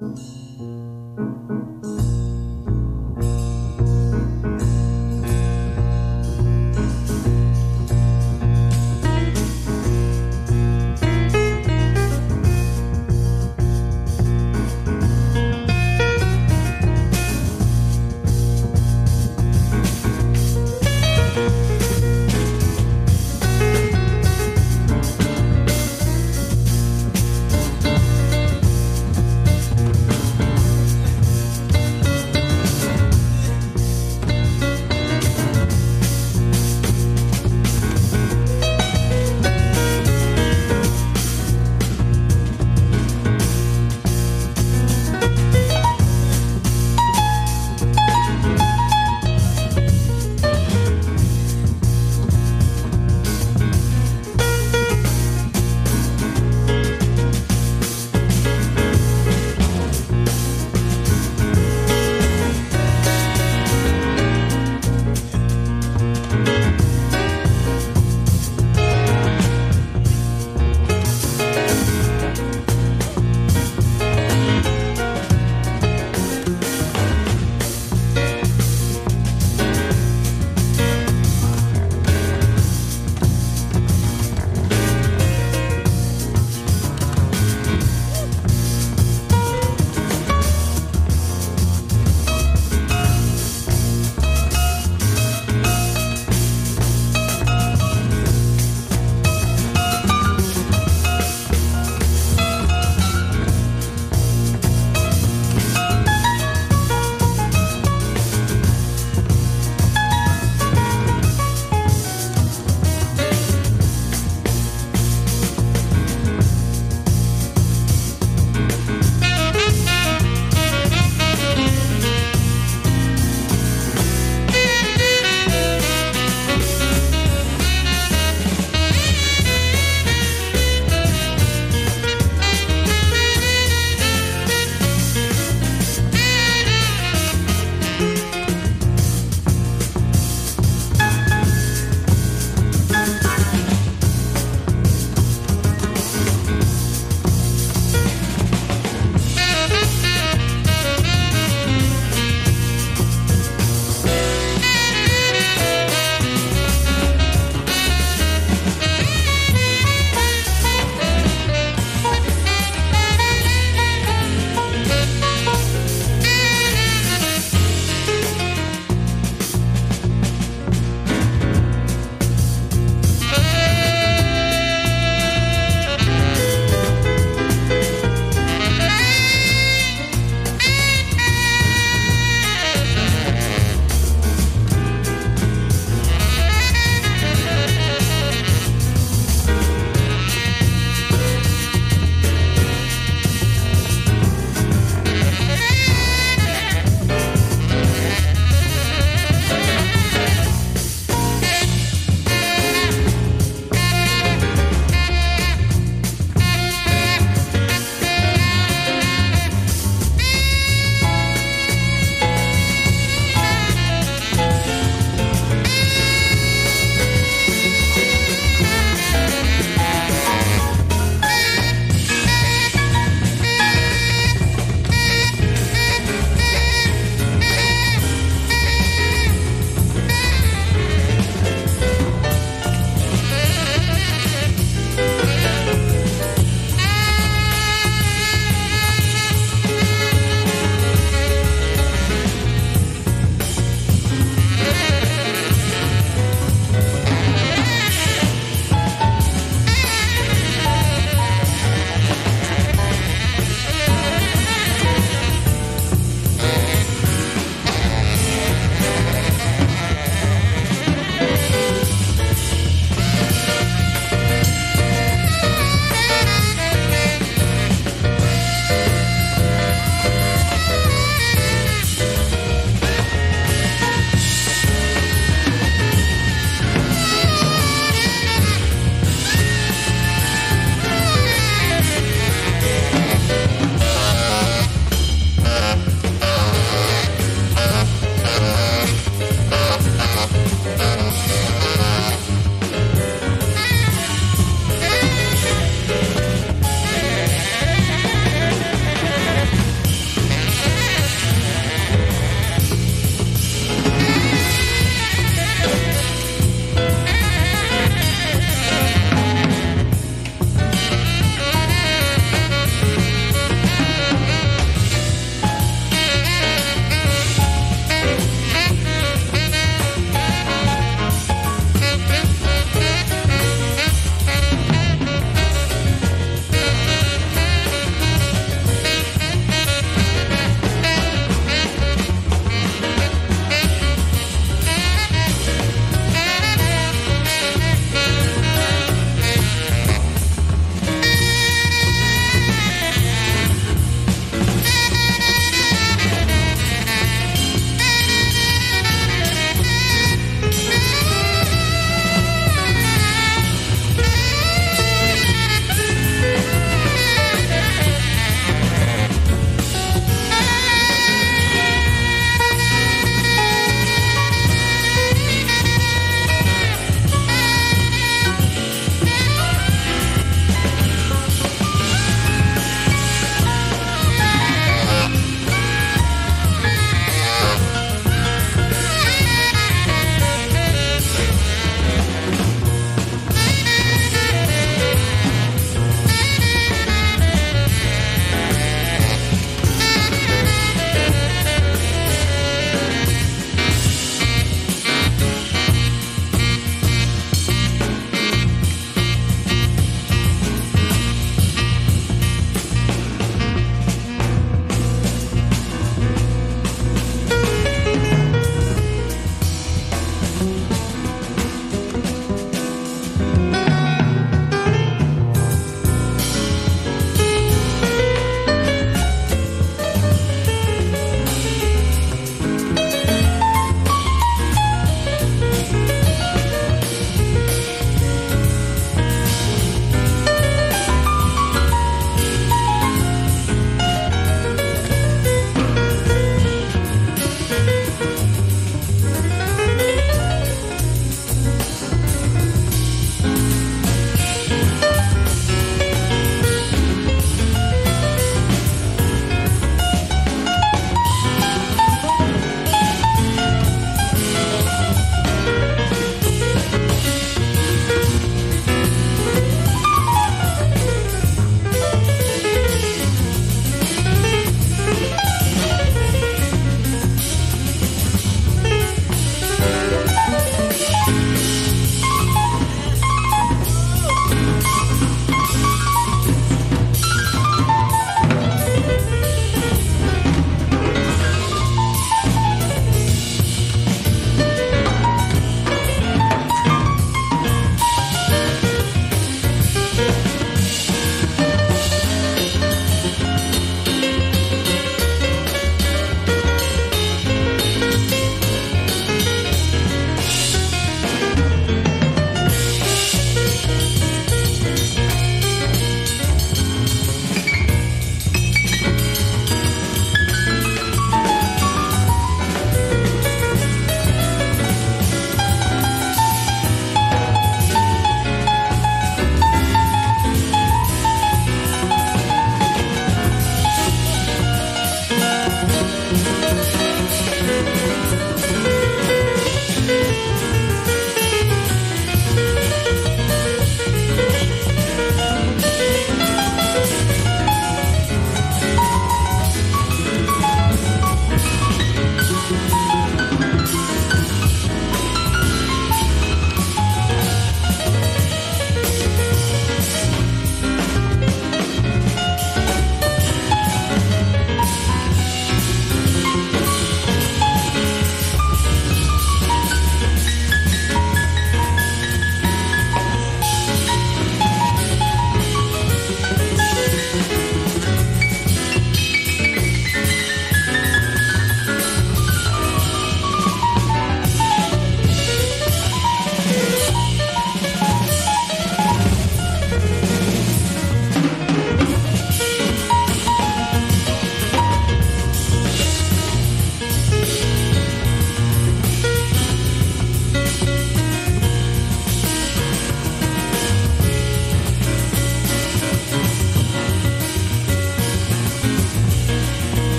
Mm-hmm.